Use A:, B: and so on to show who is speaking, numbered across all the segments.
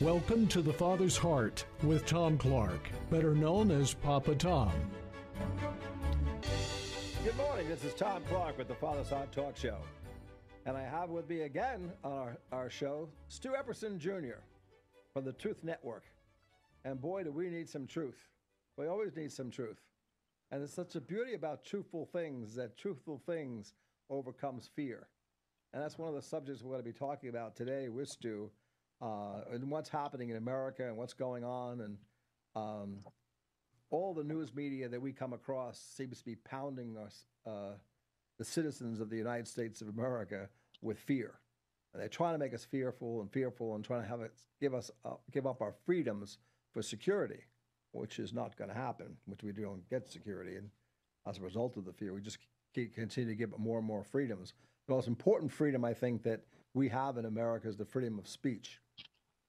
A: Welcome to The Father's Heart with Tom Clark, better known as Papa Tom.
B: Good morning. This is Tom Clark with the Father's Heart Talk Show. And I have with me again on our, our show Stu Epperson Jr. from the Truth Network. And boy, do we need some truth. We always need some truth. And it's such a beauty about truthful things that truthful things overcomes fear. And that's one of the subjects we're going to be talking about today with Stu uh, and what's happening in America and what's going on. And um, all the news media that we come across seems to be pounding us, uh, the citizens of the United States of America with fear. And they're trying to make us fearful and fearful and trying to have it give us uh, give up our freedoms for security, which is not going to happen. Which we don't get security, and as a result of the fear, we just continue to give more and more freedoms. The most important freedom I think that we have in America is the freedom of speech.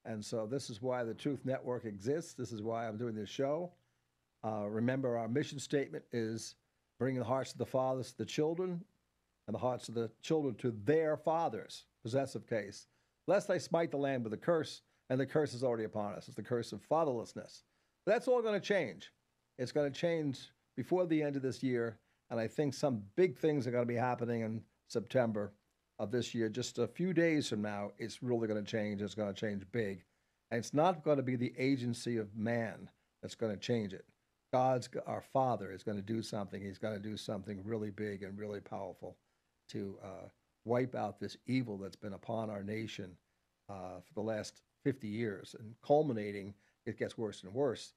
B: And so this is why the Truth Network exists. This is why I'm doing this show. Uh, remember, our mission statement is bringing the hearts of the fathers to the children and the hearts of the children to their fathers, possessive case, lest they smite the land with a curse, and the curse is already upon us. It's the curse of fatherlessness. But that's all going to change. It's going to change before the end of this year, and I think some big things are going to be happening in September of this year. Just a few days from now, it's really going to change. It's going to change big. And it's not going to be the agency of man that's going to change it. God's, our Father, is going to do something. He's going to do something really big and really powerful to uh, wipe out this evil that's been upon our nation uh, for the last 50 years. And culminating, it gets worse and worse.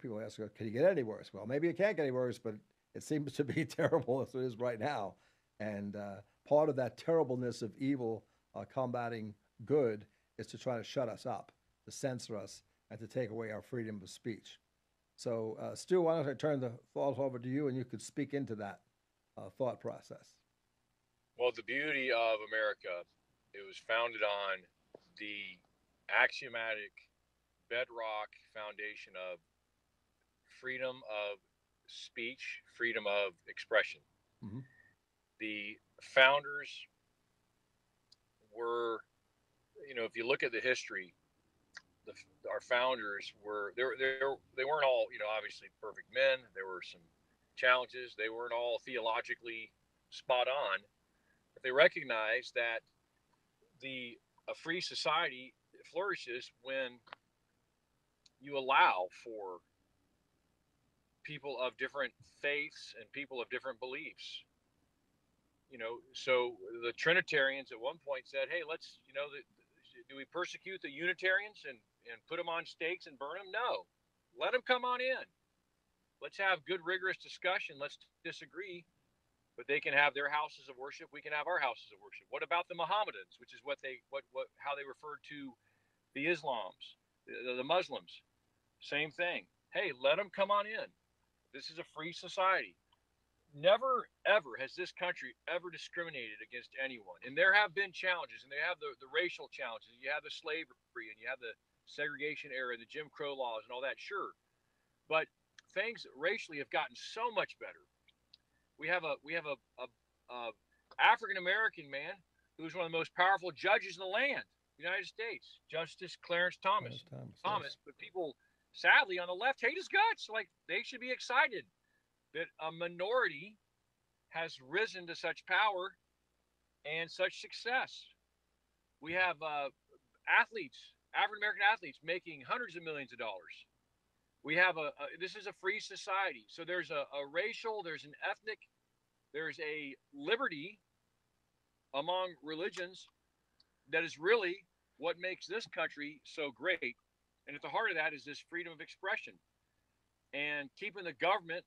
B: People ask, can it get any worse? Well, maybe it can't get any worse, but it seems to be terrible as it is right now. And uh, part of that terribleness of evil uh, combating good is to try to shut us up, to censor us, and to take away our freedom of speech. So, uh, Stu, why don't I turn the thought over to you and you could speak into that uh, thought process?
C: Well, the beauty of America, it was founded on the axiomatic bedrock foundation of freedom of speech, freedom of expression. Mm-hmm. The founders were, you know, if you look at the history, the, our founders were were, they weren't all, you know, obviously perfect men. There were some challenges. They weren't all theologically spot on, but they recognized that the a free society flourishes when you allow for people of different faiths and people of different beliefs you know, so the Trinitarians at one point said, "Hey, let's, you know, the, do we persecute the Unitarians and and put them on stakes and burn them? No, let them come on in. Let's have good, rigorous discussion. Let's disagree, but they can have their houses of worship. We can have our houses of worship. What about the Mohammedans, which is what they what what how they referred to the Islams, the, the Muslims? Same thing. Hey, let them come on in. This is a free society never ever has this country ever discriminated against anyone. And there have been challenges and they have the, the racial challenges. You have the slavery and you have the segregation era and the jim crow laws and all that sure. But things racially have gotten so much better. We have a we have a, a, a african american man who's one of the most powerful judges in the land united states justice clarence thomas. Thomas, thomas yes. but people sadly on the left hate his guts. Like they should be excited that a minority has risen to such power and such success. We have uh, athletes, African American athletes, making hundreds of millions of dollars. We have a, a this is a free society. So there's a, a racial, there's an ethnic, there's a liberty among religions that is really what makes this country so great. And at the heart of that is this freedom of expression and keeping the government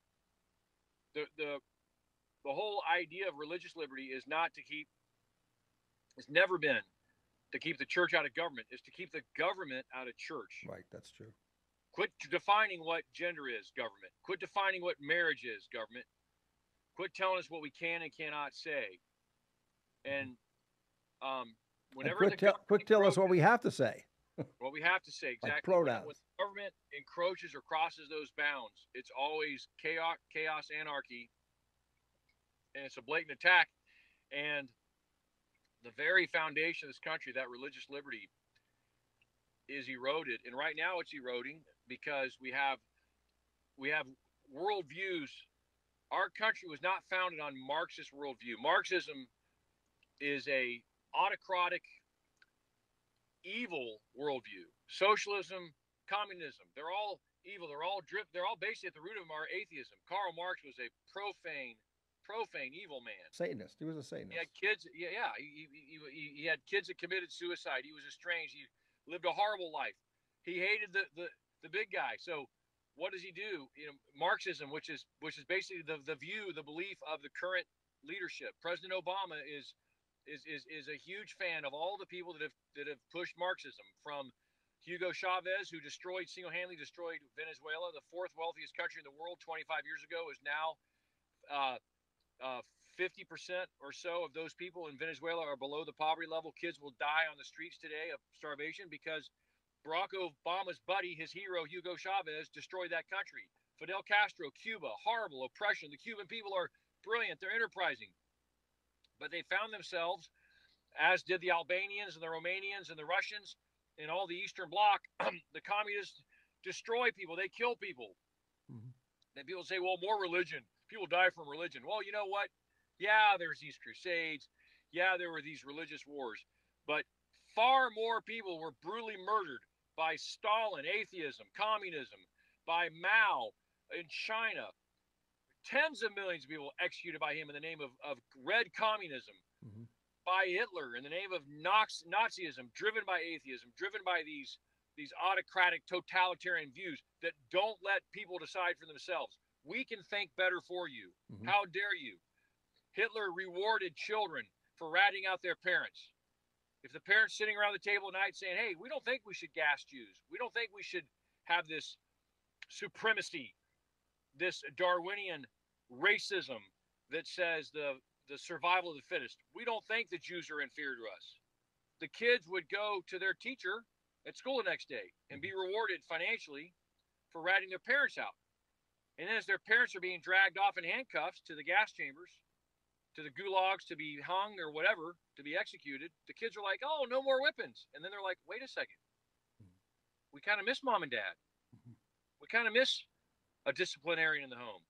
C: the the the whole idea of religious liberty is not to keep it's never been to keep the church out of government. Is to keep the government out of church.
B: Right that's true.
C: Quit defining what gender is government. Quit defining what marriage is government. Quit telling us what we can and cannot say. And um whenever
B: and quit, tell, quit tell us what we have to say
C: what we have to say exactly
B: like.
C: When, when government encroaches or crosses those bounds, it's always chaos, chaos, anarchy, and it's a blatant attack. And the very foundation of this country, that religious liberty, is eroded, and right now it's eroding because we have we have worldviews. Our country was not founded on Marxist worldview. Marxism is a autocratic, evil worldview. Socialism, communism, they're all evil. They're all drift. They're all basically at the root of them are atheism. Karl Marx was a profane, profane, evil man.
B: Satanist. He was a Satanist.
C: He had kids. Yeah, yeah. He, he, he, he had kids that committed suicide. He was estranged. He lived a horrible life. He hated the the, the big guy. So what does he do? You know, Marxism, which is which is basically the the view, the belief of the current leadership. President Obama is is is is a huge fan of all the people that have that have pushed Marxism from Hugo Chavez, who destroyed single-handedly destroyed Venezuela, the fourth wealthiest country in the world 25 years ago, is now uh, uh, 50% or so of those people in Venezuela are below the poverty level. Kids will die on the streets today of starvation because Barack Obama's buddy, his hero, Hugo Chavez, destroyed that country. Fidel Castro, Cuba, horrible oppression. The Cuban people are brilliant, they're enterprising. But they found themselves, as did the Albanians and the Romanians and the Russians, in all the Eastern Bloc, the communists destroy people. They kill people. Mm-hmm. And people say, well, more religion. People die from religion. Well, you know what? Yeah, there's these crusades. Yeah, there were these religious wars. But far more people were brutally murdered by Stalin, atheism, communism, by Mao in China. Tens of millions of people executed by him in the name of, of red communism. Mm-hmm by Hitler in the name of Nazism, driven by atheism, driven by these these autocratic totalitarian views that don't let people decide for themselves. We can think better for you. Mm-hmm. How dare you? Hitler rewarded children for ratting out their parents. If the parents sitting around the table at night saying, "Hey, we don't think we should gas Jews. We don't think we should have this supremacy, this Darwinian racism that says the the survival of the fittest. We don't think the Jews are inferior to us. The kids would go to their teacher at school the next day and be mm-hmm. rewarded financially for ratting their parents out. And as their parents are being dragged off in handcuffs to the gas chambers, to the gulags to be hung or whatever, to be executed, the kids are like, oh, no more whippings. And then they're like, wait a second. Mm-hmm. We kind of miss mom and dad. Mm-hmm. We kind of miss a disciplinarian in the home.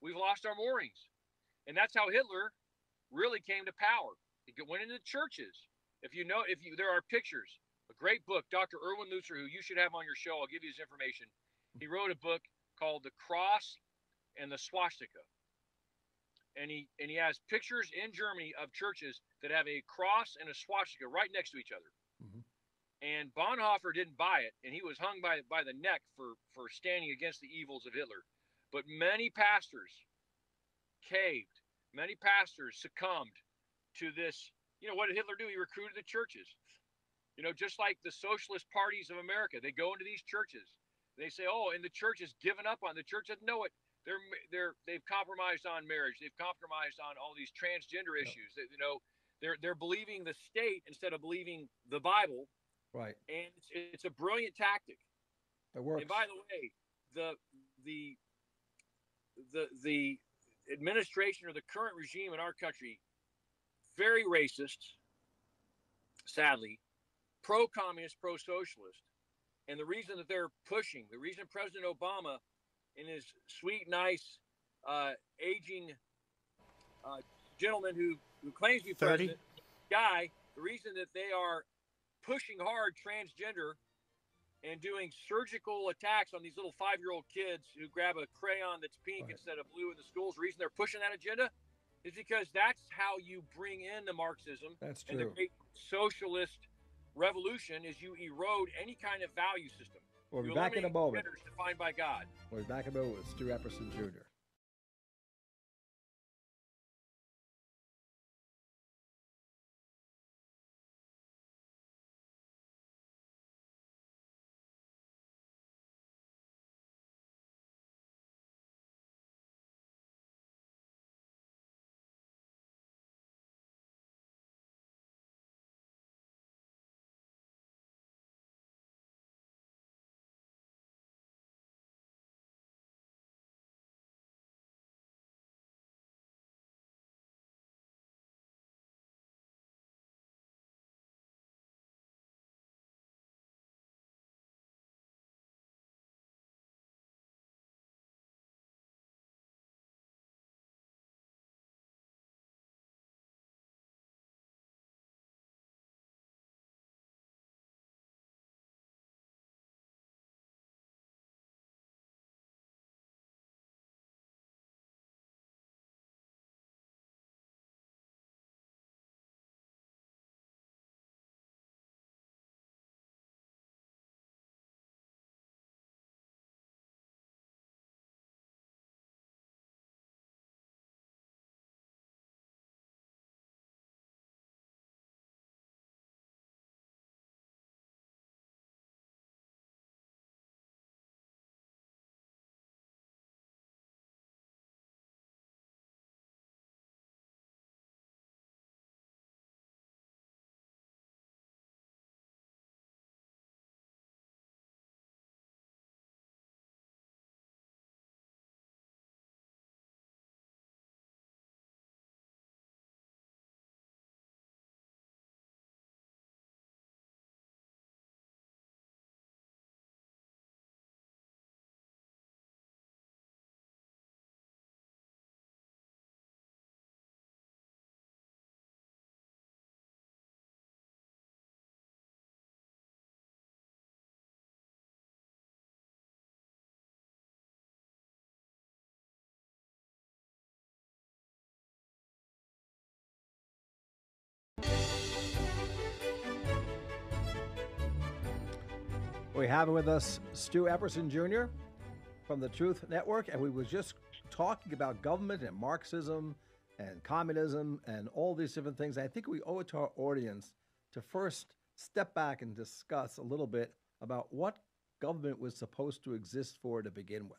C: We've lost our moorings. And that's how Hitler really came to power. He went into churches. If you know, if you there are pictures. A great book, Dr. Erwin Lutzer, who you should have on your show. I'll give you his information. He wrote a book called The Cross and the Swastika. And he and he has pictures in Germany of churches that have a cross and a swastika right next to each other. And Bonhoeffer didn't buy it, and he was hung by by the neck for for standing against the evils of Hitler. But many pastors caved Many pastors succumbed to this. You know, what did Hitler do? He recruited the churches. You know, just like the socialist parties of America, they go into these churches. They say, "Oh, and the church has given up on the church doesn't know it. They're they're they've compromised on marriage. They've compromised on all these transgender issues. That, you know, they're they're believing the state instead of believing the Bible.
B: Right.
C: And it's, it's a brilliant tactic.
B: It works.
C: And by the way, the the the the administration or the current regime in our country very racist, sadly, pro communist, pro socialist. And the reason that they're pushing, the reason President Obama, in his sweet, nice, uh, aging uh, gentleman who, who claims to be 30. president, guy, the reason that they are pushing hard transgender and doing surgical attacks on these little five year old kids who grab a crayon that's pink right. instead of blue in the schools. The reason they're pushing that agenda is because that's how you bring in the Marxism
B: that's true.
C: and the great socialist revolution is you erode any kind of value system.
B: We'll be back in a moment.
C: Defined by God.
B: We'll be back in a moment with Stu Epperson Jr. We have with us Stu Epperson Jr. from the Truth Network, and we were just talking about government and Marxism and communism and all these different things. I think we owe it to our audience to first step back and discuss a little bit about what government was supposed to exist for to begin with.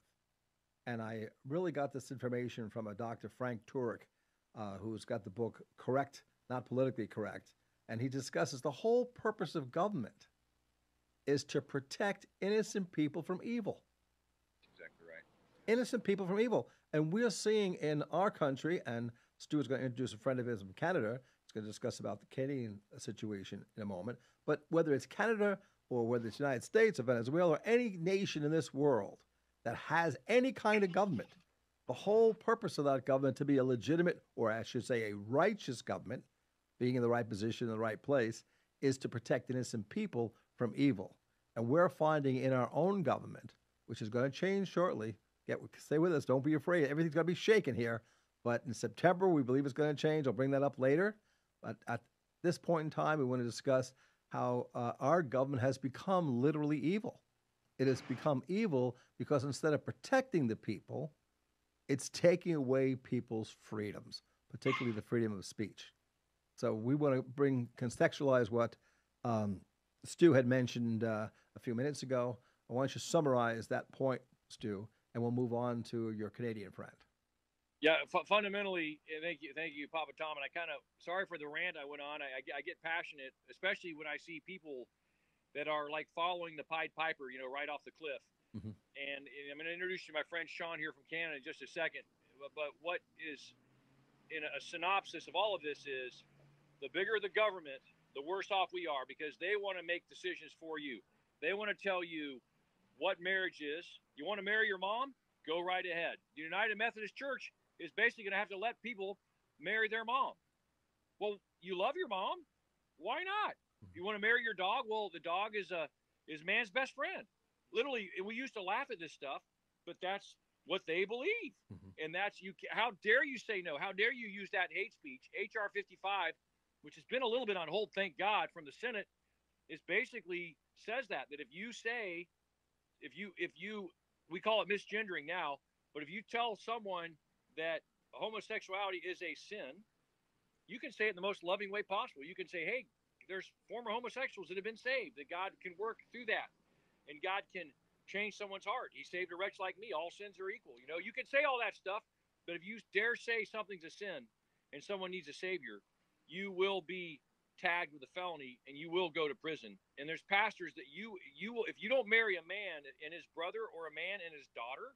B: And I really got this information from a Dr. Frank Turek, uh, who's got the book Correct, Not Politically Correct. And he discusses the whole purpose of government is to protect innocent people from evil.
C: Exactly right.
B: Innocent people from evil. And we're seeing in our country, and Stu is going to introduce a friend of his from Canada. He's going to discuss about the Canadian situation in a moment. But whether it's Canada or whether it's the United States or Venezuela or any nation in this world that has any kind of government, the whole purpose of that government to be a legitimate, or I should say, a righteous government, being in the right position in the right place, is to protect innocent people from evil. And we're finding in our own government, which is going to change shortly. Get stay with us. Don't be afraid. Everything's going to be shaken here. But in September, we believe it's going to change. I'll bring that up later. But at this point in time, we want to discuss how uh, our government has become literally evil. It has become evil because instead of protecting the people, it's taking away people's freedoms, particularly the freedom of speech. So we want to bring contextualize what um, Stu had mentioned uh, a few minutes ago. I want you to summarize that point, Stu, and we'll move on to your Canadian friend.
C: Yeah, f- fundamentally, thank you, thank you, Papa Tom. And I kind of sorry for the rant I went on. I, I, I, get passionate, especially when I see people that are like following the Pied Piper, you know, right off the cliff. Mm-hmm. And, and, I'm going to introduce you to my friend Sean here from Canada in just a second. But, but what is in a, a synopsis of all of this is the bigger the government, the worse off we are because they want to make decisions for you. They want to tell you what marriage is. You want to marry your mom? Go right ahead. The United Methodist Church is basically going to have to let people marry their mom. Well, you love your mom. Why not? Mm-hmm. You want to marry your dog? Well, the dog is a is man's best friend. Literally, we used to laugh at this stuff, but that's what they believe, mm-hmm. and that's you. How dare you say no? How dare you use that hate speech? HR 55 which has been a little bit on hold, thank God, from the Senate, is basically says that that if you say, if you if you we call it misgendering now, but if you tell someone that homosexuality is a sin, you can say it in the most loving way possible. You can say, hey, there's former homosexuals that have been saved, that God can work through that, and God can change someone's heart. He saved a wretch like me. All sins are equal. You know, you can say all that stuff, but if you dare say something's a sin and someone needs a savior, you will be tagged with a felony and you will go to prison. And there's pastors that you you will if you don't marry a man and his brother or a man and his daughter,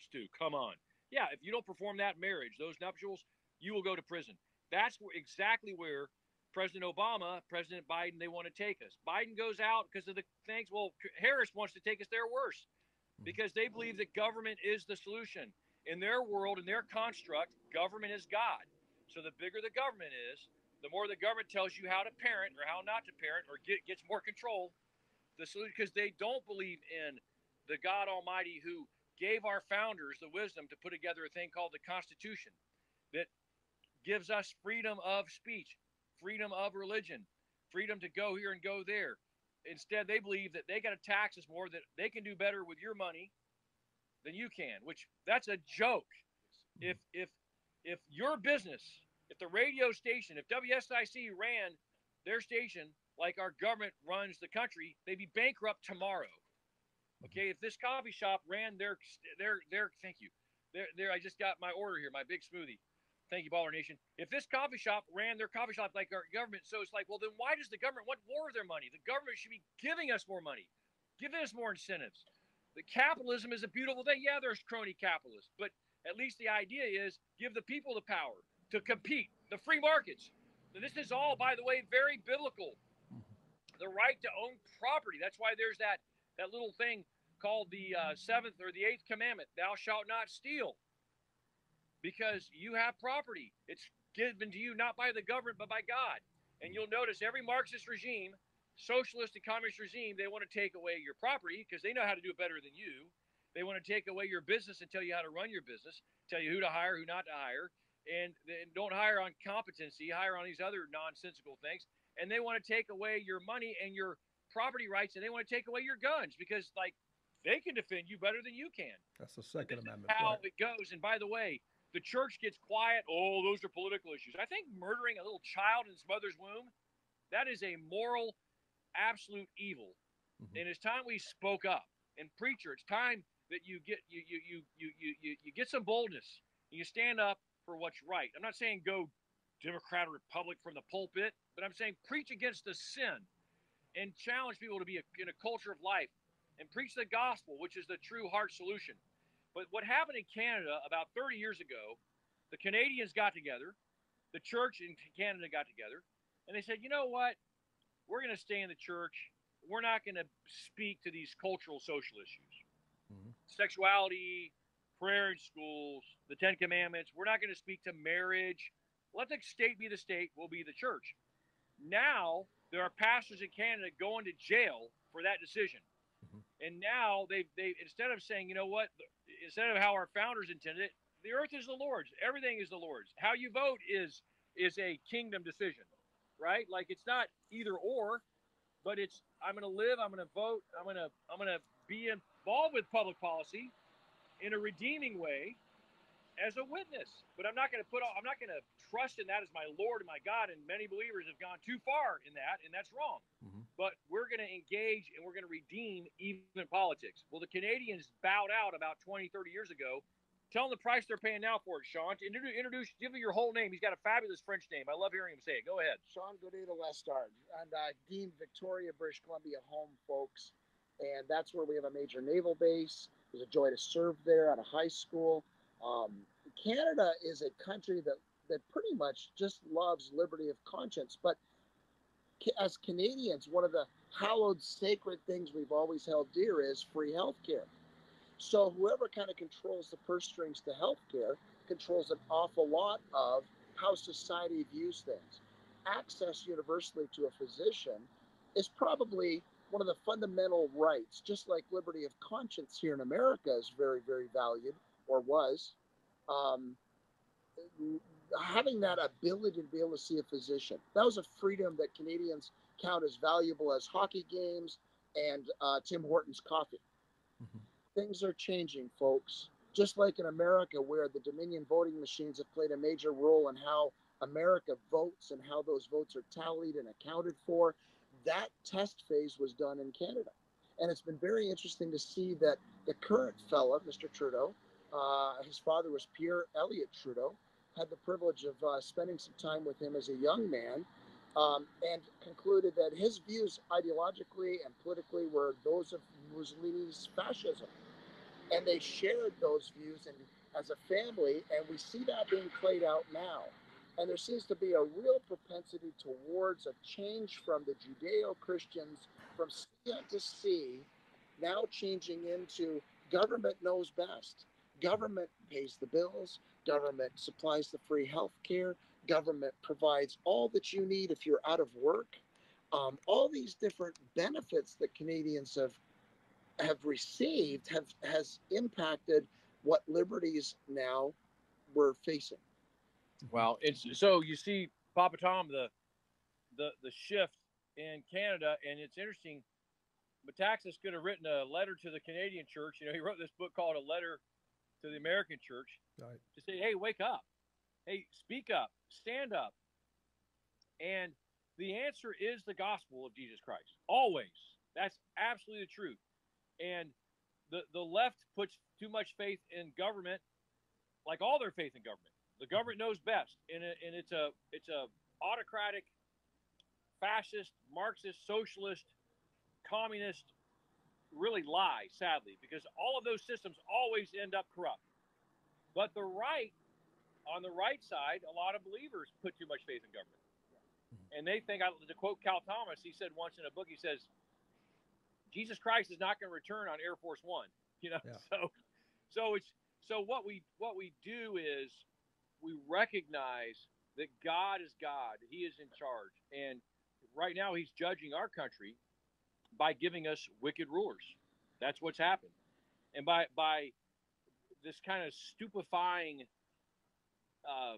C: Stu, come on. Yeah, if you don't perform that marriage, those nuptials, you will go to prison. That's exactly where President Obama, President Biden, they want to take us. Biden goes out because of the things. Well, Harris wants to take us there worse mm-hmm. because they believe that government is the solution. In their world, in their construct, government is God. So the bigger the government is, the more the government tells you how to parent or how not to parent or get, gets more control. The because they don't believe in the God Almighty who gave our founders the wisdom to put together a thing called the Constitution that gives us freedom of speech, freedom of religion, freedom to go here and go there. Instead, they believe that they got to tax us more, that they can do better with your money than you can, which that's a joke. If if if your business, if the radio station, if WSIC ran their station like our government runs the country, they'd be bankrupt tomorrow. Mm-hmm. Okay, if this coffee shop ran their their their thank you. There there I just got my order here, my big smoothie. Thank you, Baller Nation. If this coffee shop ran their coffee shop like our government, so it's like, well, then why does the government want more of their money? The government should be giving us more money, giving us more incentives. The capitalism is a beautiful thing. Yeah, there's crony capitalists, but at least the idea is give the people the power to compete, the free markets. this is all, by the way, very biblical. The right to own property. That's why there's that that little thing called the uh, seventh or the eighth commandment: "Thou shalt not steal," because you have property. It's given to you not by the government but by God. And you'll notice every Marxist regime, socialist and communist regime, they want to take away your property because they know how to do it better than you. They want to take away your business and tell you how to run your business, tell you who to hire, who not to hire, and, and don't hire on competency, hire on these other nonsensical things. And they want to take away your money and your property rights and they want to take away your guns because like they can defend you better than you can.
B: That's the Second
C: This is
B: Amendment.
C: how
B: right.
C: it goes. And by the way, the church gets quiet. Oh, those are political issues. I think murdering a little child in its mother's womb, that is a moral, absolute evil.
B: Mhm.
C: And it's time we spoke up. And preacher, it's time that you get you you you you you you, get some boldness. And you stand up for what's right. I'm not saying go Democrat or Republic from the pulpit, but I'm saying preach against the sin and challenge people to be a, in a culture of life and preach the gospel, which is the true heart solution. But what happened in Canada about 30 years ago, the Canadians got together, the church in Canada got together, and they said, you know what? We're going to stay in the church. We're not going to speak to these cultural social issues. Sexuality, prayer in schools, the Ten Commandments. We're not going to speak to marriage. Let the state be the state, we'll be the church. Now, there are pastors in Canada going to jail for that decision.
B: Mhm.
C: And now they they instead of saying, you know what, instead of how our founders intended it, the earth is the Lord's. Everything is the Lord's. How you vote is is a kingdom decision, right? Like it's not either or, but it's I'm going to live, I'm going to vote, I'm going to I'm going to be involved with public policy in a redeeming way as a witness. But I'm not going to put all, I'm not going to trust in that as my Lord and my God. And many believers have gone too far in that, and that's wrong.
B: Mhm.
C: But we're going to engage and we're going to redeem even politics. Well, the Canadians bowed out about 20, 30 years ago. Tell them the price they're paying now for it, Sean. To introduce, introduce give me your whole name. He's got a fabulous French name. I love hearing him say it. Go ahead.
D: Sean Godet de Lestard, and uh, Dean Victoria, British Columbia home, folks. And that's where we have a major naval base. It was a joy to serve there at a high school. Um, Canada is a country that, that pretty much just loves liberty of conscience. But as Canadians, one of the hallowed, sacred things we've always held dear is free health care. So whoever kind of controls the purse strings to healthcare controls an awful lot of how society views things. Access universally to a physician is probably one of the fundamental rights, just like liberty of conscience here in America is very, very valued or was. Um, having that ability to be able to see a physician, that was a freedom that Canadians count as valuable as hockey games and uh, Tim Hortons coffee
B: Mhm.
D: things are changing, folks. Just like in America, where the Dominion voting machines have played a major role in how America votes and how those votes are tallied and accounted for, that test phase was done in Canada. And it's been very interesting to see that the current fella, Mr. Trudeau, uh, his father was Pierre Elliott Trudeau, had the privilege of uh, spending some time with him as a young man, um, and concluded that his views ideologically and politically were those of Mussolini's fascism. And they shared those views and as a family, and we see that being played out now. And there seems to be a real propensity towards a change from the Judeo Christians from sea to sea, now changing into government knows best. Government pays the bills, government supplies the free health care, government provides all that you need if you're out of work. Um, all these different benefits that Canadians have have received have has impacted what liberties now we're facing.
C: Well, it's so you see, Papa Tom, the the the shift in Canada, and it's interesting. Metaxas could have written a letter to the Canadian church. You know, he wrote this book called A Letter to the American Church
B: Right.
C: to say, "Hey, wake up! Hey, speak up! Stand up!" And the answer is the gospel of Jesus Christ. Always, that's absolutely the truth. And the the left puts too much faith in government, like all their faith in government. The government knows best, and, it, and it's a it's a autocratic, fascist, Marxist, socialist, communist, really lie. Sadly, because all of those systems always end up corrupt. But the right, on the right side, a lot of believers put too much faith in government, mm-hmm. and they think. I, to quote Cal Thomas, he said once in a book, he says, "Jesus Christ is not going to return on Air Force One." You know,
B: Yeah.
C: so so it's so what we what we do is we recognize that God is God. He is in charge. And right now he's judging our country by giving us wicked rulers. That's what's happened. And by by this kind of stupefying uh,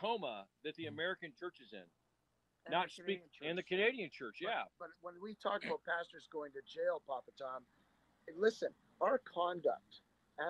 C: coma that the American church is in.
D: And
C: not speak and the. Canadian church.
D: But-
C: Yeah,
D: But, when we talk about pastors going to jail, Papa Tom, listen, our conduct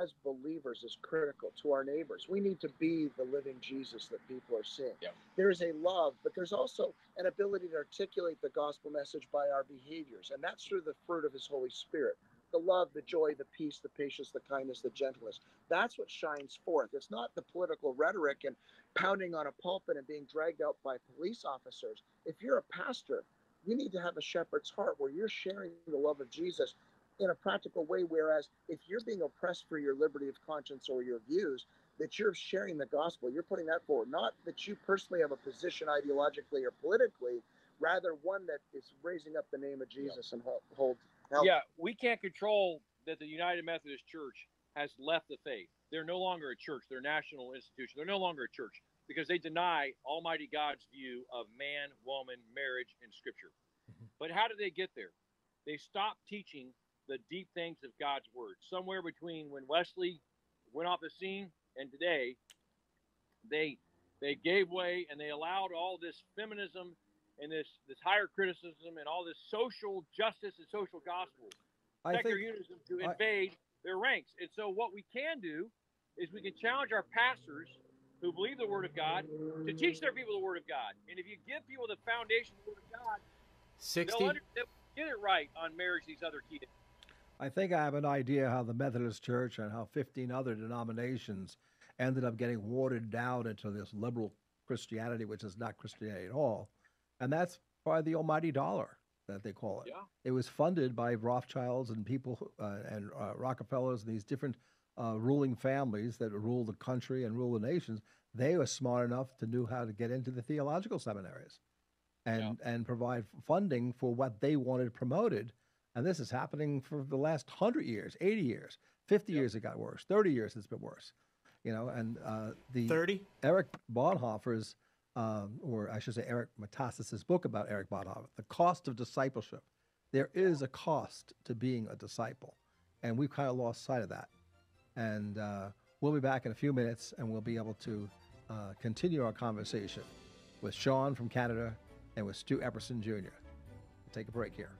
D: as believers is critical to our neighbors. We need to be the living Jesus that people are seeing. There is a love, but there's also an ability to articulate the gospel message by our behaviors, and that's through the fruit of His Holy Spirit. The love, the joy, the peace, the patience, the kindness, the gentleness. That's what shines forth. It's not the political rhetoric and pounding on a pulpit and being dragged out by police officers. If you're a pastor, you need to have a shepherd's heart where you're sharing the love of Jesus in a practical way. Whereas if you're being oppressed for your liberty of conscience or your views, that you're sharing the gospel, you're putting that forward. Not that you personally have a position ideologically or politically, rather one that is raising up the name of Jesus and hold. hold help.
C: yeah. We can't control that the United Methodist Church has left the faith. They're no longer a church. They're a national institution. They're no longer a church because they deny Almighty God's view of man, woman, marriage, and Scripture.
B: Mhm.
C: But how did they get there? They stopped teaching the deep things of God's Word. Somewhere between when Wesley went off the scene and today, they they gave way and they allowed all this feminism and this this higher criticism and all this social justice and social gospel
B: I
C: secular
B: think
C: unionism to
B: I-
C: invade their ranks. And so what we can do is we can challenge our pastors who believe the word of God to teach their people the word of God. And if you give people the foundation of the word of God,
E: 60
C: they'll, under, they'll get it right on marriage, these other key
B: I think I have an idea how the Methodist Church and how 15 other denominations ended up getting watered down into this liberal Christianity, which is not Christianity at all. And that's by the almighty dollar that they call it.
C: Yeah.
B: It was funded by Rothschilds and people who- uh, and uh, Rockefellers and these different uh, ruling families that rule the country and rule the nations. They were smart enough to know how to get into the theological seminaries and and provide funding for what they wanted promoted. And this is happening for the last hundred years, eighty years, fifty
C: Yep.
B: years. It got worse. Thirty years, it's been worse. You know, and uh, the
E: 30
B: Eric Bonhoeffer's, um, or I should say Eric Metaxas's book about Eric Bonhoeffer, The Cost of Discipleship. There is a cost to being a disciple, and we've kind of lost sight of that. And uh, we'll be back in a few minutes, and we'll be able to uh, continue our conversation with Sean from Canada and with Stu Epperson Jr. We'll take a break here.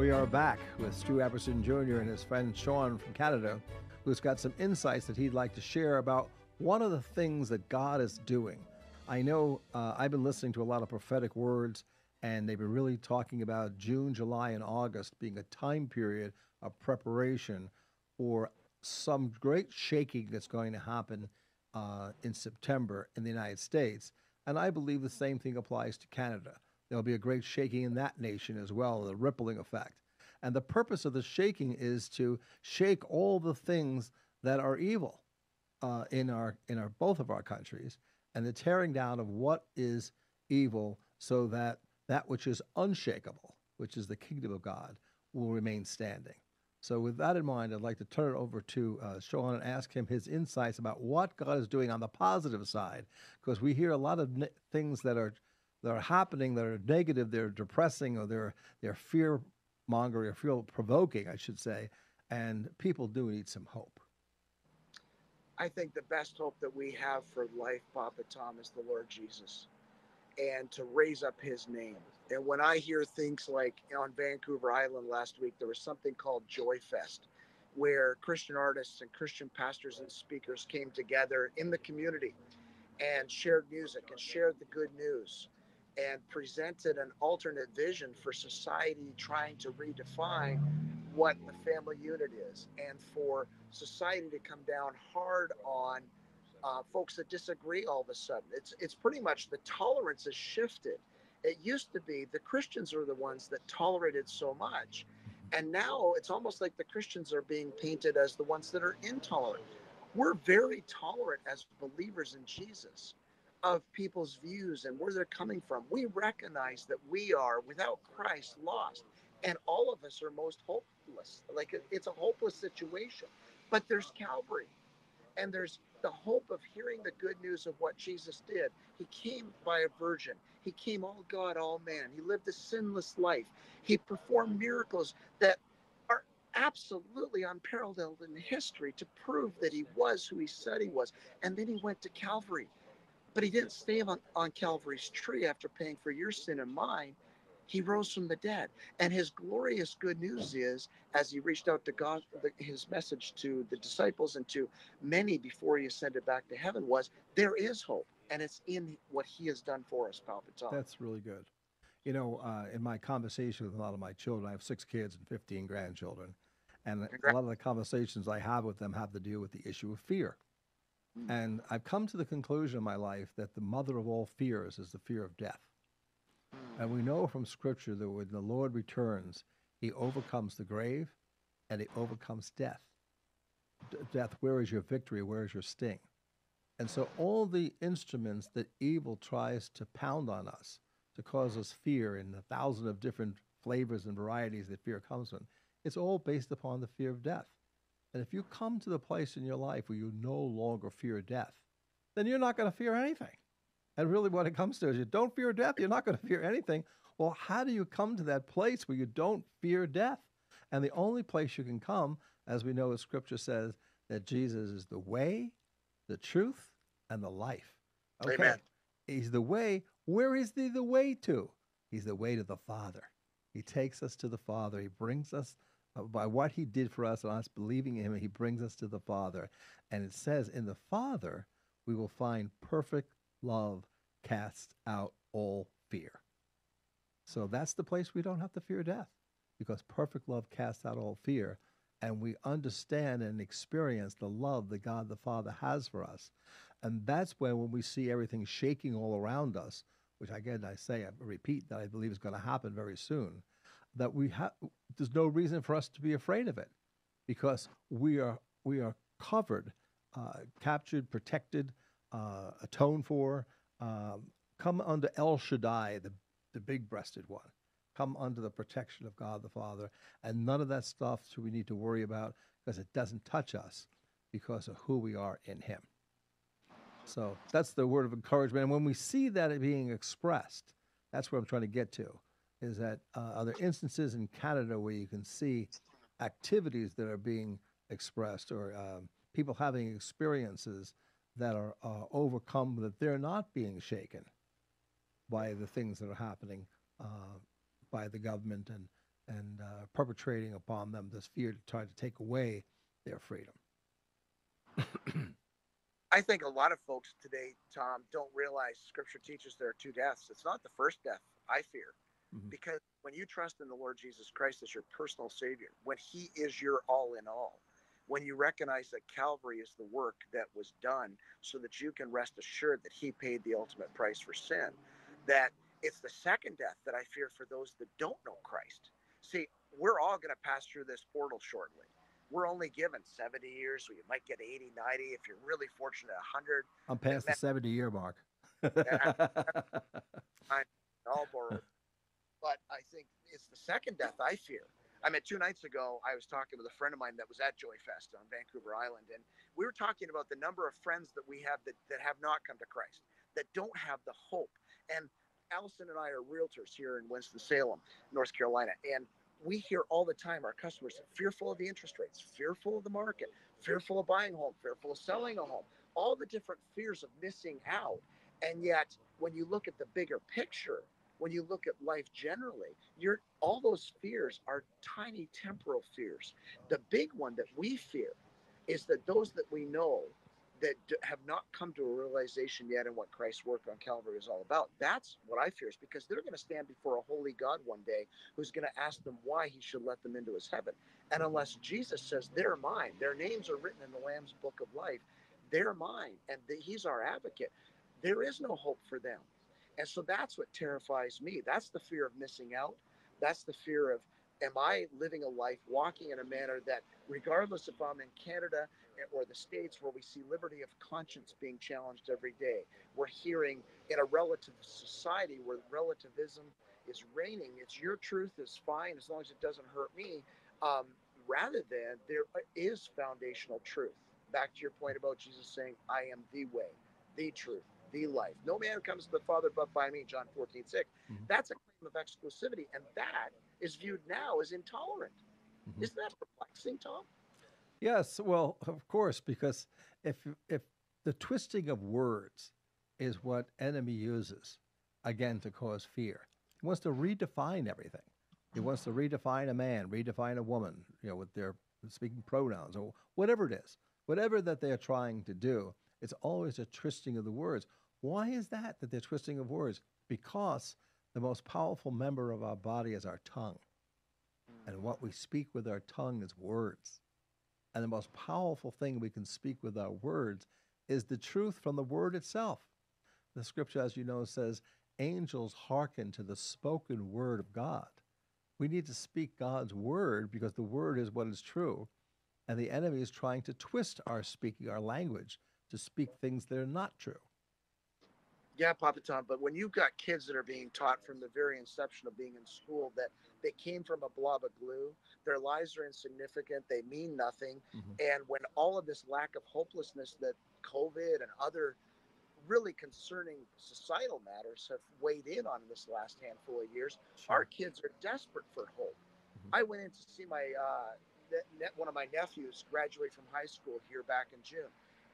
B: We are back with Stu Epperson Jr. and his friend Sean from Canada, who's got some insights that he'd like to share about one of the things that God is doing. I know uh, I've been listening to a lot of prophetic words, and they've been really talking about June, July, and August being a time period of preparation for some great shaking that's going to happen uh, in September in the United States. And I believe the same thing applies to Canada. There'll be a great shaking in that nation as well, the rippling effect. And the purpose of the shaking is to shake all the things that are evil uh, in our in our both of our countries, and the tearing down of what is evil, so that that which is unshakable, which is the kingdom of God, will remain standing. So, with that in mind, I'd like to turn it over to uh, Sean and ask him his insights about what God is doing on the positive side, because we hear a lot of ne- things that are that are happening that are negative, they're depressing, or they're they're fear mongering or fear provoking, I should say, and people do need some hope.
D: I think the best hope that we have for life, Papa Tom, is the Lord Jesus, and to raise up His name. And when I hear things like on Vancouver Island last week, there was something called Joy Fest, where Christian artists and Christian pastors and speakers came together in the community and shared music and shared the good news and presented an alternate vision for society trying to redefine what the family unit is and for society to come down hard on uh, folks that disagree all of a sudden. It's, it's pretty much the tolerance has shifted. It used to be the Christians are the ones that tolerated so much. And now it's almost like the Christians are being painted as the ones that are intolerant. We're very tolerant as believers in Jesus of people's views and where they're coming from. We recognize that we are, without Christ, lost. And all of us are most hopeless. Like it's a hopeless situation. But there's Calvary. And there's the hope of hearing the good news of what Jesus did. He came by a virgin. He came all God, all man. He lived a sinless life. He performed miracles that are absolutely unparalleled in history to prove that he was who he said he was. And then he went to Calvary but he didn't stay on, on Calvary's tree after paying for your sin and mine. He rose from the dead. And his glorious good news is, as he reached out to God, the, his message to the disciples and to many before he ascended back to heaven was, there is hope. And it's in what he has done for us, Papa Tom.
B: That's really good. You know, uh, in my conversation with a lot of my children, I have six kids and 15 grandchildren. And a lot of the conversations I have with them have to deal with the issue of fear. Mm. And I've come to the conclusion in my life that the mother of all fears is the fear of death. And we know from Scripture that when the Lord returns, he overcomes the grave and he overcomes death. D- death, where is your victory? Where is your sting? And so, all the instruments that evil tries to pound on us to cause us fear in the thousand of different flavors and varieties that fear comes in, it's all based upon the fear of death. And if you come to the place in your life where you no longer fear death, then you're not going to fear anything. And really, what it comes to is you don't fear death, you're not going to fear anything. Well, how do you come to that place where you don't fear death? And the only place you can come, as we know as scripture says, that Jesus is the way, the truth, and the life.
D: Okay. Amen.
B: He's the way. Where is he the way to? He's the way to the Father. He takes us to the Father. He brings us by what he did for us and us believing in him, he brings us to the Father. And it says, in the Father, we will find perfect love casts out all fear. So that's the place we don't have to fear death because perfect love casts out all fear. And we understand and experience the love that God the Father has for us. And that's when, when we see everything shaking all around us, which again I say, I repeat that I believe is going to happen very soon that we have there's no reason for us to be afraid of it because we are we are covered, uh, captured, protected, uh, atoned for. Um, come under El Shaddai, the the big-breasted one. Come under the protection of God the Father, and none of that stuff should we need to worry about because it doesn't touch us because of who we are in Him. So that's the word of encouragement. And when we see that being expressed, that's what I'm trying to get to is that uh, are there instances in Canada where you can see activities that are being expressed or um, people having experiences that are uh, overcome that they're not being shaken by the things that are happening uh, by the government and and uh, perpetrating upon them this fear to try to take away their freedom.
D: I think a lot of folks today, Tom, don't realize Scripture teaches there are two deaths. It's not the first death I fear. Mm-hmm. Because when you trust in the Lord Jesus Christ as your personal Savior, when He is your all in all, when you recognize that Calvary is the work that was done so that you can rest assured that he paid the ultimate price for sin, that it's the second death that I fear for those that don't know Christ. See, we're all going to pass through this portal shortly. We're only given 70 years, so you might get 80, 90. If you're really fortunate, 100.
B: I'm past the 70 year mark.
D: I'm all borrowed. But I think it's the second death I fear. I mean, two nights ago, I was talking with a friend of mine that was at Joy Fest on Vancouver Island, and we were talking about the number of friends that we have that, that have not come to Christ, that don't have the hope. And Allison and I are realtors here in Winston-Salem, North Carolina, and we hear all the time our customers fearful of the interest rates, fearful of the market, fearful of buying a home, fearful of selling a home, all the different fears of missing out. And yet, when you look at the bigger picture, when you look at life generally, you're all those fears are tiny temporal fears. The big one that we fear is that those that we know that have not come to a realization yet in what Christ's work on Calvary is all about. That's what I fear is because they're going to stand before a holy God one day who's going to ask them why he should let them into his heaven. And unless Jesus says they're mine, their names are written in the Lamb's book of life, they're mine, and he's our advocate, there is no hope for them. And so that's what terrifies me. That's the fear of missing out. That's the fear of am I living a life walking in a manner that, regardless if I'm in Canada or the States where we see liberty of conscience being challenged every day, we're hearing in a relative society where relativism is reigning, it's your truth is fine as long as it doesn't hurt me, um, rather than there is foundational truth. Back to your point about Jesus saying, I am the way, the truth, the life. No man comes to the Father but by me, John 14, 6. Mm-hmm. That's a claim of exclusivity. And that is viewed now as intolerant. Mm-hmm. Isn't that perplexing, Tom?
B: Yes, well, of course, because if if the twisting of words is what enemy uses again to cause fear, he wants to redefine everything. He wants to redefine a man, redefine a woman, you know, with their speaking pronouns or whatever it is, whatever that they are trying to do. It's always a twisting of the words. Why is that that they're twisting of words? Because the most powerful member of our body is our tongue. And what we speak with our tongue is words. And the most powerful thing we can speak with our words is the truth from the word itself. The scripture, as you know, says, angels hearken to the spoken word of God. We need to speak God's word because the word is what is true. And the enemy is trying to twist our speaking, our language, to speak things that are not true.
D: Yeah, Papa Tom, but when you've got kids that are being taught from the very inception of being in school that they came from a blob of glue, their lives are insignificant, they mean nothing, mm-hmm. and when all of this lack of hopelessness that COVID and other really concerning societal matters have weighed in on this last handful of years, sure. our kids are desperate for hope. Mm-hmm. I went in to see my uh, one of my nephews graduate from high school here back in June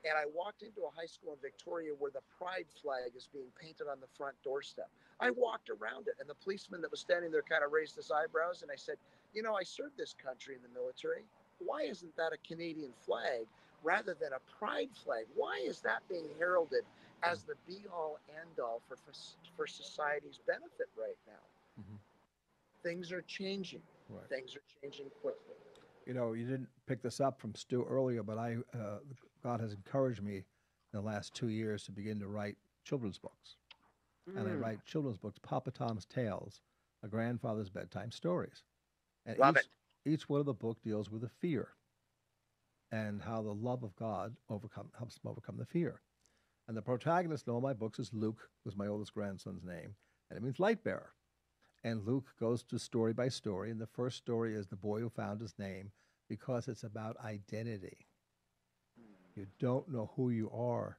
D: and I walked into a high school in Victoria where the pride flag is being painted on the front doorstep. I walked around it, and the policeman that was standing there kind of raised his eyebrows, and I said, You know, I served this country in the military. Why isn't that a Canadian flag rather than a pride flag? Why is that being heralded as the be all end all for, for society's benefit right now? Mm-hmm. Things are changing. Right. Things are changing quickly.
B: You know, you didn't pick this up from Stu earlier, but I uh, God has encouraged me in the last two years to begin to write children's books. Mm. And I hmm. write children's books, Papa Tom's Tales, a grandfather's bedtime stories. And
D: Love
B: each,
D: it.
B: each one of the book deals with a fear and how the love of God overcome helps them overcome the fear. And the protagonist in all my books is Luke, who's my oldest grandson's name, and it means light bearer. And Luke goes to story by story, and the first story is the boy who found his name because it's about identity you don't know who you are,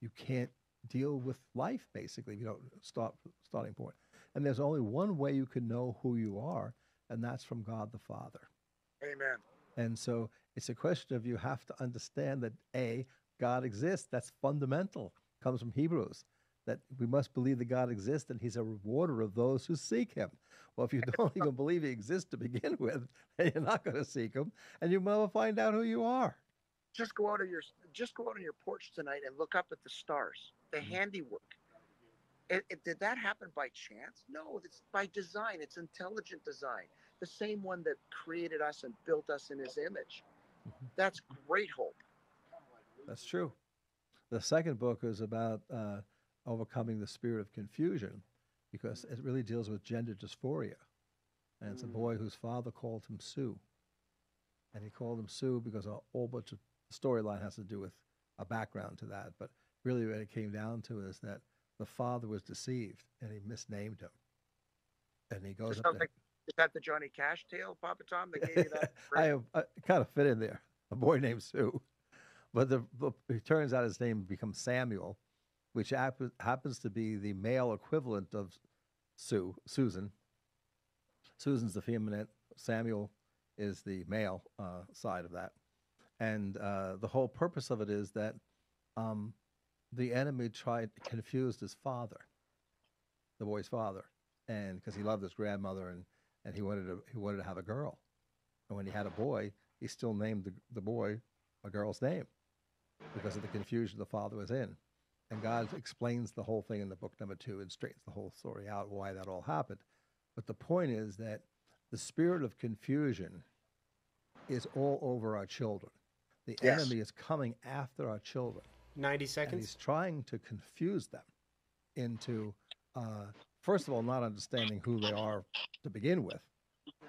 B: you can't deal with life basically if you don't start starting point. And there's only one way you can know who you are, and that's from God the Father.
D: Amen.
B: And so it's a question of you have to understand that A, God exists. That's fundamental. Comes from Hebrews. That we must believe that God exists and He's a rewarder of those who seek Him. Well, if you don't even believe He exists to begin with, then you're not going to seek Him, and you'll never find out who you are
D: just go out of your just go out on your porch tonight and look up at the stars, the mm-hmm. handiwork. It, it, did that happen by chance? No, it's by design. It's intelligent design. The same one that created us and built us in His image. That's great hope.
B: That's true. The second book is about uh, overcoming the spirit of confusion because it really deals with gender dysphoria. And it's a boy mm. whose father called him Sue. And he called him Sue because a whole bunch of storyline has to do with a background to that. But really, what it came down to is that the father was deceived and he misnamed him. And he goes
D: It
B: up
D: sounds
B: there.
D: like- Is that the Johnny Cash tale, Papa Tom, that gave you that?
B: I, have, I kind of fit in there. A boy named Sue, but the but it turns out his name becomes Samuel, which happen, happens to be the male equivalent of Sue, Susan. Susan's the feminine. Samuel is the male uh, side of that, and uh, the whole purpose of it is that um, the enemy tried confused his father, the boy's father, and because he loved his grandmother and and he wanted to he wanted to have a girl. And when he had a boy, he still named the, the boy a girl's name because of the confusion the father was in. And God explains the whole thing in the book number two and straightens the whole story out why that all happened. But the point is that the spirit of confusion is all over our children. The
D: Yes.
B: enemy is coming after our children
E: 90
B: and he's trying to confuse them into uh, first of all not understanding who they are to begin with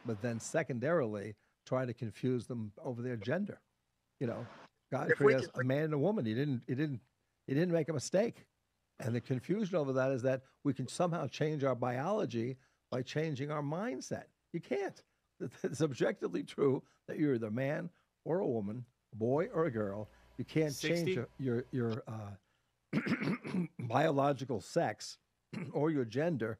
B: but then secondarily try to confuse them over their gender you know god
D: If we
B: creates
D: could-
B: a man and a woman he didn't he didn't he didn't make a mistake and the confusion over that is that we can somehow change our biology by changing our mindset you can't it's objectively true that you're either a man or a woman a boy or a girl you can't
E: 60?
B: change your your, your uh, biological sex or your gender.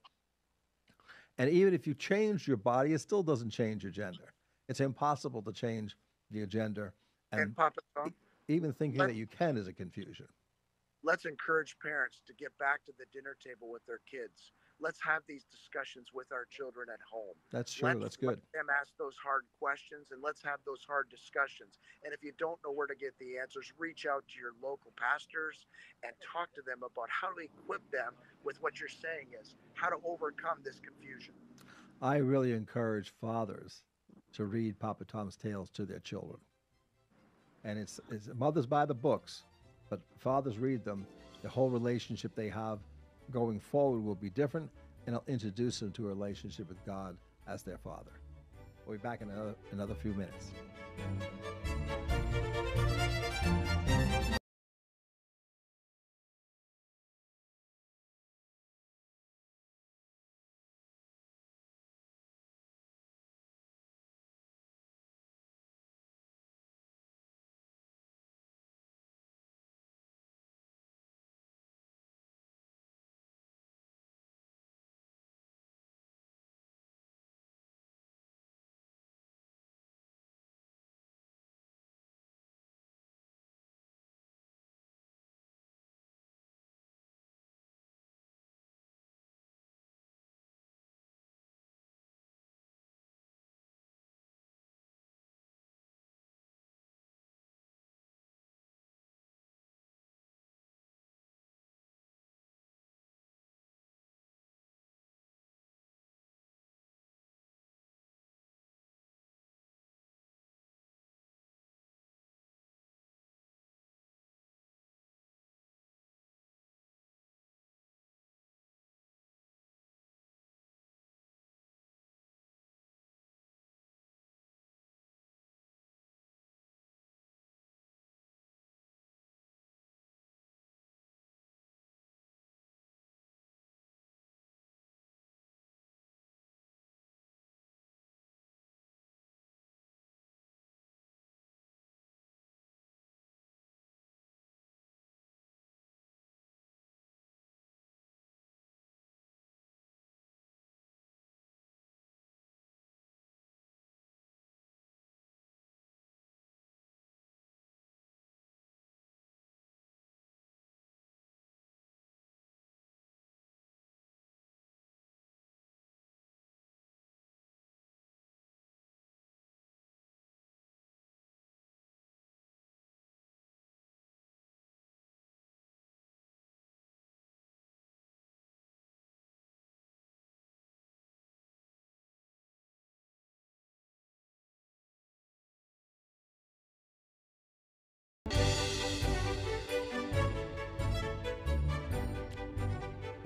B: And even if you change your body, it still doesn't change your gender. It's impossible to change your gender.
D: And
B: And
D: Papa
B: even thinking that you can is a confusion.
D: Let's encourage parents to get back to the dinner table with their kids. Let's have these discussions with our children at home.
B: That's true.
D: Let's
B: That's good.
D: Let them ask those hard questions and let's have those hard discussions. And if you don't know where to get the answers, reach out to your local pastors and talk to them about how to equip them with what you're saying is how to overcome this confusion.
B: I really encourage fathers to read Papa Tom's tales to their children. And it's, it's mothers buy the books, but fathers read them. The whole relationship they have going forward will be different, and it'll introduce them to a relationship with God as their father. We'll be back in another, another few minutes.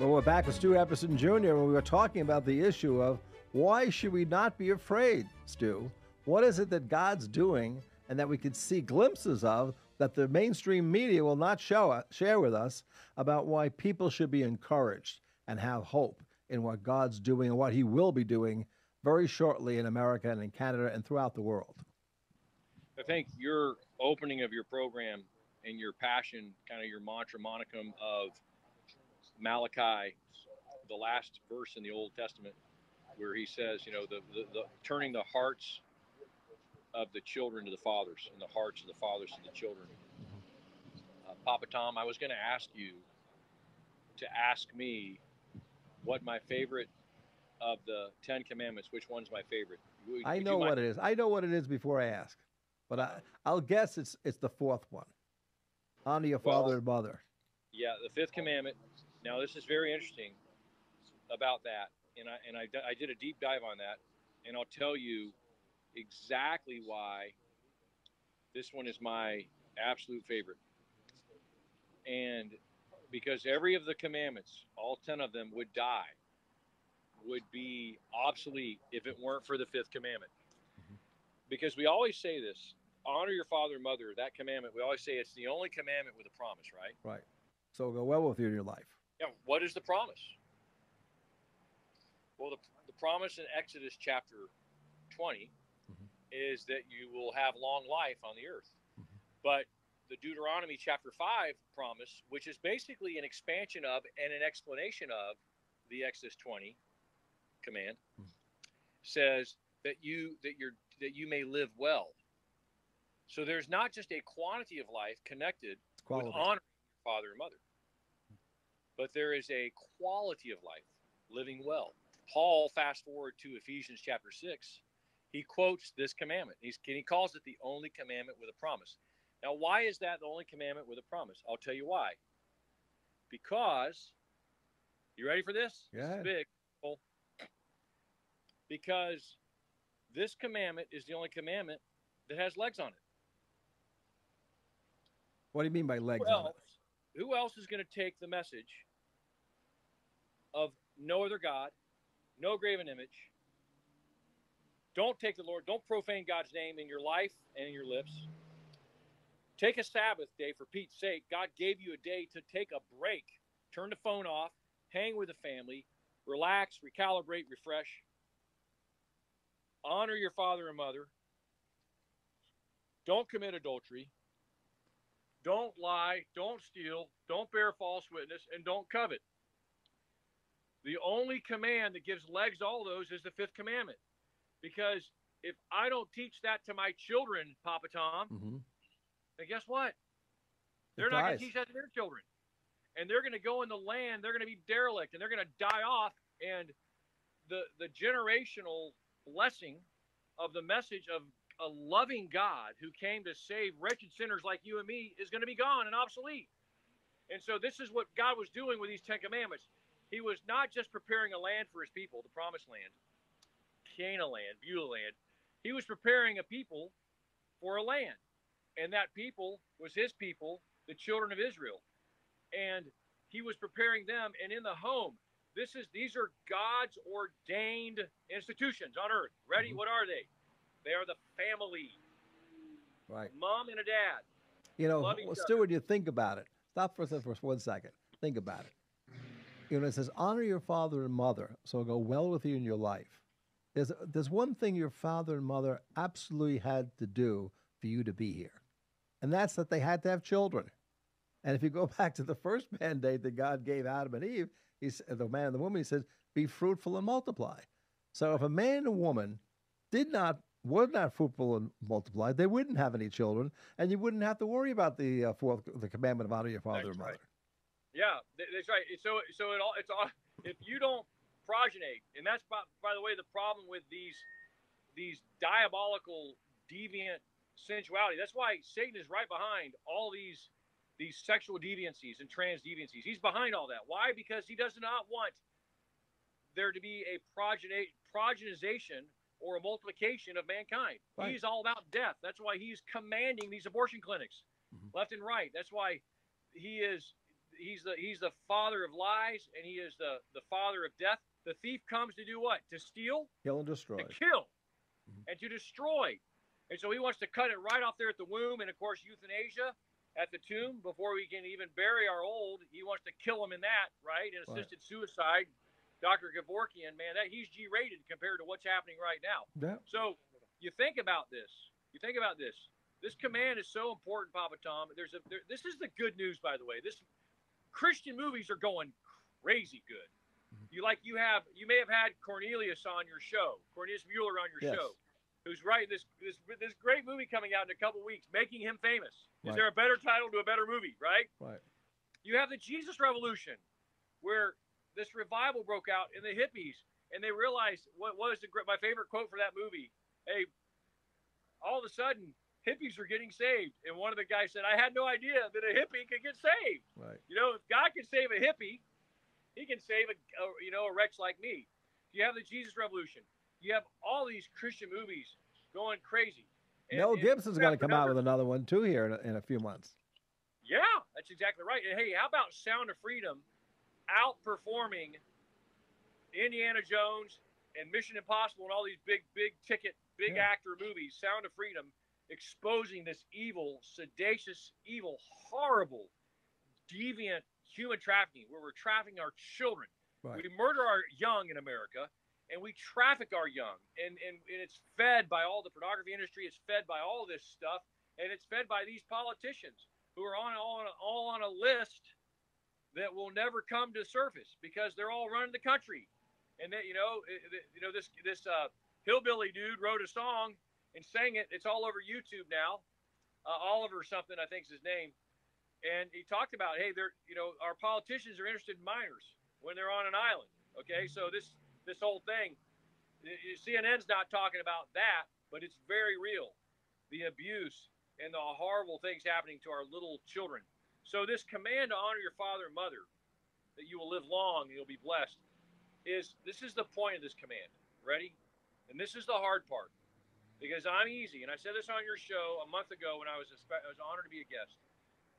B: Well, we're back with Stu Epperson Jr. and we were talking about the issue of why should we not be afraid, Stu? What is it that God's doing and that we could see glimpses of that the mainstream media will not show share with us about why people should be encouraged and have hope in what God's doing and what He will be doing very shortly in America and in Canada and throughout the world.
C: I think your opening of your program and your passion, kind of your mantra monicum of Malachi, the last verse in the Old Testament, where he says, you know, the, the, the turning the hearts of the children to the fathers and the hearts of the fathers to the children. Uh, Papa Tom, I was going to ask you to ask me what my favorite of the Ten Commandments, which one's my favorite?
B: Would, I know what it is. I know what it is before I ask, but I, I'll guess it's it's the fourth one. Honor your well, father and mother.
C: Yeah, the fifth commandment. Now this is very interesting about that, and I and I, I did a deep dive on that, and I'll tell you exactly why this one is my absolute favorite. And because every of the commandments, all 10 of them, would die, would be obsolete if it weren't for the fifth commandment. Mm-hmm. Because we always say this honor your father and mother, that commandment, we always say it's the only commandment with a promise, right?
B: Right. So go well with you in your life.
C: Yeah. What is the promise? Well, the, the promise in Exodus chapter 20 is that you will have long life on the earth. Mm-hmm. But the Deuteronomy chapter 5 promise, which is basically an expansion of and an explanation of the Exodus 20 command, mm-hmm. says that you that you're that you may live well. So there's not just a quantity of life connected with honoring your father and mother, but there is a quality of life, living well. Paul, fast forward to Ephesians chapter 6, he quotes this commandment. He's, he calls it the only commandment with a promise. Now, why is that the only commandment with a promise? I'll tell you why. Because, you ready for this?
B: Yeah.
C: Big. Because this commandment is the only commandment that has legs on it.
B: What do you mean by legs on
C: it? Who else is going to take the message of no other God, no graven image, don't take the Lord, don't profane God's name in your life and in your lips. Take a Sabbath day for Pete's sake. God gave you a day to take a break. Turn the phone off, hang with the family, relax, recalibrate, refresh. Honor your father and mother. Don't commit adultery. Don't lie. Don't steal. Don't bear false witness. And don't covet. The only command that gives legs to all those is the fifth commandment. Because if I don't teach that to my children, Papa Tom, mm-hmm. then guess what? They're not going to teach that to their children. And they're going to go in the land, they're going to be derelict, and they're going to die off. And the, the generational blessing of the message of a loving God who came to save wretched sinners like you and me is going to be gone and obsolete. And so this is what God was doing with these Ten Commandments. He was not just preparing a land for his people, the promised land, Canaan land, Beulah land. He was preparing a people for a land. And that people was his people, the children of Israel. And he was preparing them and in the home. This is these are God's ordained institutions on earth. Ready? Mm-hmm. What are they? They are the family.
B: Right.
C: Mom and a dad.
B: You know, well, Stuart, you think about it. Stop for, for one second. Think about it. You know, it says, honor your father and mother, so it'll go well with you in your life. There's, there's one thing your father and mother absolutely had to do for you to be here, and that's that they had to have children. And if you go back to the first mandate that God gave Adam and Eve, he's the man and the woman, he says, be fruitful and multiply. So if a man and a woman did not were not fruitful and multiply, they wouldn't have any children, and you wouldn't have to worry about the uh, fourth, the commandment of honor your father that's and mother.
C: Right. Yeah, that's right. So, so it all, it's all. If you don't progenate, and that's by, by the way the problem with these these diabolical deviant sensuality. That's why Satan is right behind all these these sexual deviancies and trans deviancies. He's behind all that. Why? Because he does not want there to be a progenate progenization or a multiplication of mankind. Right. He's all about death. That's why he's commanding these abortion clinics mm-hmm. left and right. That's why he is he's the he's the father of lies, and he is the the father of death. The thief comes to do what? To steal,
B: Kill and destroy.
C: to kill,
B: Mhm.
C: and to destroy. And so he wants to cut it right off there at the womb, and of course euthanasia at the tomb before we can even bury our old. He wants to kill him in that, right? In
B: Right.
C: assisted suicide. Dr. Kevorkian, man, that he's G-rated compared to what's happening right now.
B: Yeah.
C: So you think about this. You think about this. This command is so important, Papa Tom. There's a there, this is the good news, by the way. This Christian movies are going crazy good.
B: Mhm.
C: You like you have you may have had Cornelius on your show, Cornelius Mueller on your
B: Yes.
C: show, who's writing this this this great movie coming out in a couple weeks, making him famous. Is there a better title to a better movie, right?
B: Right.
C: You have the Jesus Revolution, where this revival broke out in the hippies, and they realized what was the, my favorite quote for that movie. Hey, all of a sudden, hippies are getting saved, and one of the guys said, "I had no idea that a hippie could get saved."
B: Right.
C: You know, if God can save a hippie, He can save a, a you know a wretch like me. You have the Jesus Revolution. You have all these Christian movies going crazy. And-
B: Mel Gibson's going to come out with another one too here in a, in a few months.
C: Yeah, that's exactly right. And hey, how about Sound of Freedom outperforming Indiana Jones and Mission Impossible and all these big, big ticket, big
B: Yeah.
C: actor movies? Sound of Freedom exposing this evil, sedacious, evil, horrible, deviant human trafficking where we're trafficking our children.
B: Right.
C: We murder our young in America and we traffic our young. And, and, and it's fed by all the pornography industry, it's fed by all this stuff, and it's fed by these politicians who are on all on, all on a list that will never come to surface because they're all running the country. And that you know, you know this this uh, hillbilly dude wrote a song and sang it. It's all over YouTube now. Uh, Oliver something I think is his name, and he talked about hey, they're you know our politicians are interested in minors when they're on an island. Okay, so this this whole thing, CNN's not talking about that, but it's very real, the abuse and the horrible things happening to our little children. So this command to honor your father and mother, that you will live long and you'll be blessed, is this is the point of this command. Ready? And this is the hard part, because I'm easy, and I said this on your show a month ago when I was a spe- I was honored to be a guest.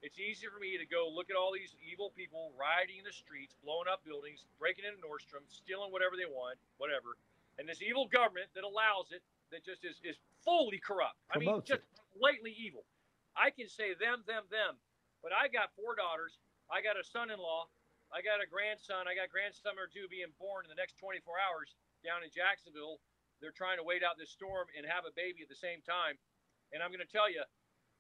C: It's easy for me to go look at all these evil people rioting in the streets, blowing up buildings, breaking into Nordstrom, stealing whatever they want, whatever, and this evil government that allows it, that just is, is fully corrupt. I mean, just blatantly evil. I can say them, them, them, but I got four daughters. I got a son-in-law. I got a grandson. I got grandson or two being born in the next 24 hours down in Jacksonville. They're trying to wait out this storm and have a baby at the same time. And I'm going to tell you,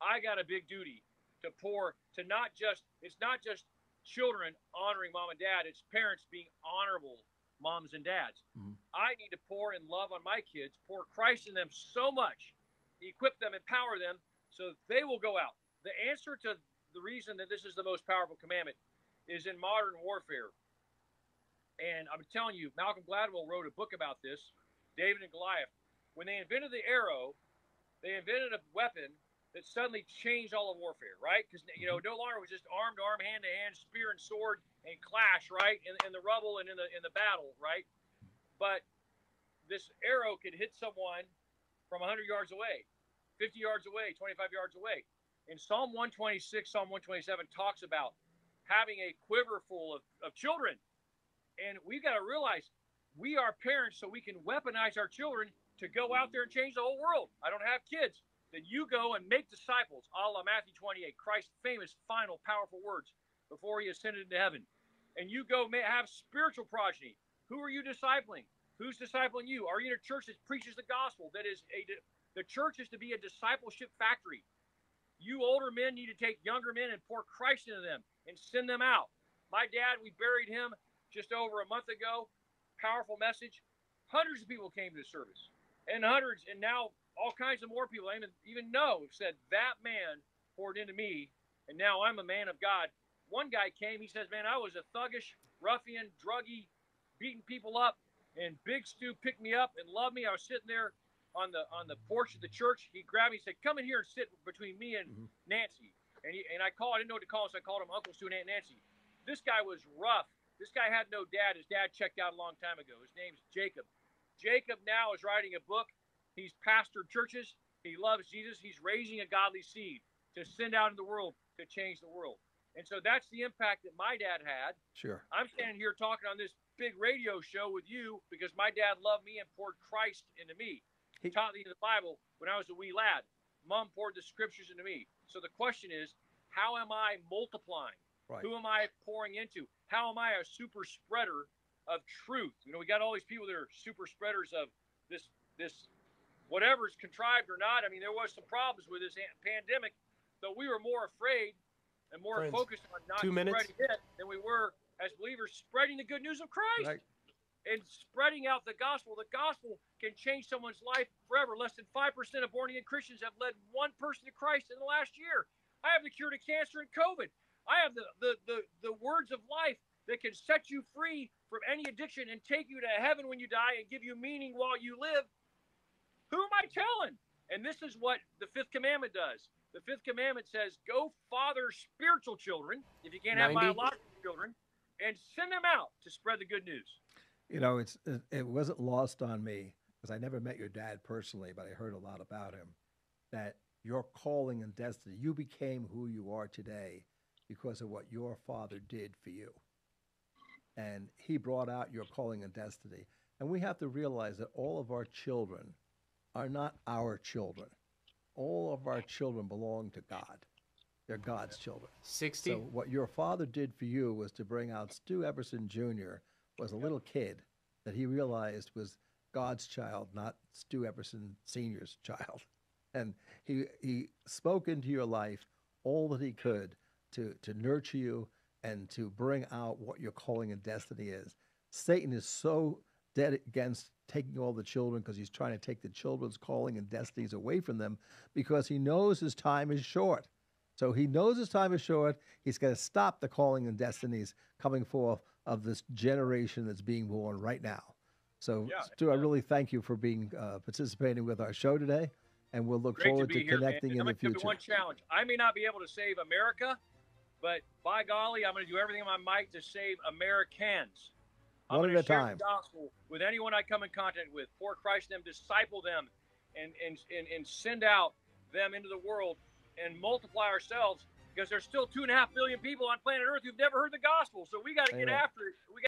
C: I got a big duty to pour to not just it's not just children honoring mom and dad. It's parents being honorable moms and dads.
B: Mhm.
C: I need to pour in love on my kids, pour Christ in them so much, equip them, empower them, so they will go out. The answer to the reason that this is the most powerful commandment is in modern warfare. And I'm telling you, Malcolm Gladwell wrote a book about this, David and Goliath. When they invented the arrow, they invented a weapon that suddenly changed all of warfare, right? Because you know, mm-hmm. no longer was just arm to arm, hand to hand, spear and sword and clash, right? In, in the rubble and in the in the battle, right? But this arrow could hit someone from 100 yards away, 50 yards away, 25 yards away. In Psalm 126, Psalm 127 talks about having a quiver full of, of children. And we've got to realize we are parents so we can weaponize our children to go out there and change the whole world. I don't have kids. Then you go and make disciples, a la Matthew 28, Christ's famous, final, powerful words before he ascended into heaven. And you go may have spiritual progeny. Who are you discipling? Who's discipling you? Are you in a church that preaches the gospel? That is a the church is to be a discipleship factory. You older men need to take younger men and pour Christ into them and send them out. My dad, we buried him just over a month ago. Powerful message. Hundreds of people came to the service, and hundreds, and now all kinds of more people even even know said that man poured into me, and now I'm a man of God. One guy came. He says, "Man, I was a thuggish ruffian, druggy, beating people up, and Big Stu picked me up and loved me. I was sitting there on the on the porch of the church. He grabbed me, and said, "Come in here and sit between me and
B: Mhm.
C: Nancy." And he, and I called. I didn't know what to call him, so I called him Uncle Stu and Aunt Nancy. This guy was rough. This guy had no dad. His dad checked out a long time ago. His name's Jacob. Jacob now is writing a book. He's pastored churches. He loves Jesus. He's raising a godly seed to send out in the world to change the world. And so that's the impact that my dad had.
B: Sure.
C: I'm standing here talking on this big radio show with you because my dad loved me and poured Christ into me. Taught me the Bible when I was a wee lad. Mom poured the scriptures into me. So the question is, how am I multiplying?
B: Right.
C: Who am I pouring into? How am I a super spreader of truth? You know, we got all these people that are super spreaders of this this whatever's contrived or not. I mean, there was some problems with this pandemic, but we were more afraid and more
E: Friends,
C: focused on not spreading it than we were as believers spreading the good news of Christ
B: Right.
C: And spreading out the gospel. The gospel can change someone's life forever. Less than 5% of born again Christians have led one person to Christ in the last year. I have the cure to cancer and COVID. I have the, the, the, the words of life that can set you free from any addiction and take you to heaven when you die and give you meaning while you live. Who am I telling? And this is what the fifth commandment does. The fifth commandment says, Go father spiritual children, if you can't have
E: 90.
C: biological children, and send them out to spread the good news.
B: You know, it's it, it wasn't lost on me because I never met your dad personally, but I heard a lot about him. That your calling and destiny, you became who you are today because of what your father did for you. And he brought out your calling and destiny. And we have to realize that all of our children are not our children. All of our children belong to God. They're God's children.
E: 60.
B: So what your father did for you was to bring out Stu Epperson Jr. was a little kid that he realized was God's child, not Stu Epperson Sr.'s child. And he he spoke into your life all that he could to to nurture you and to bring out what your calling and destiny is. Satan is so dead against taking all the children because he's trying to take the children's calling and destinies away from them because he knows his time is short. So he knows his time is short. He's going to stop the calling and destinies coming forth of this generation that's being born right now. So,
C: Yeah,
B: Stu, I really thank you for being uh, participating with our show today, and we'll look
C: Great
B: forward
C: to
B: to,
C: here,
B: connecting in the future.
C: one challenge. I may not be able to save America, but by golly, I'm going to do everything in my might to save Americans. I'm
B: One at a time.
C: With anyone I come in contact with. for Christ them, disciple them, and, and and and send out them into the world and multiply ourselves because there's still two and a half billion people on planet Earth who've never heard the gospel. So we got to get after it. We